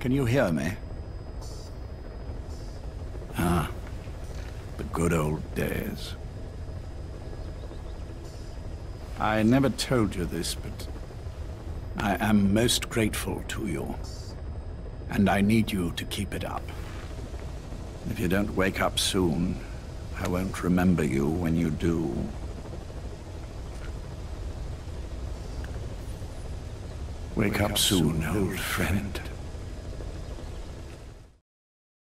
Can you hear me? Ah, the good old days. I never told you this, but I am most grateful to you. And I need you to keep it up. If you don't wake up soon, I won't remember you when you do. Wake, up, soon, old friend.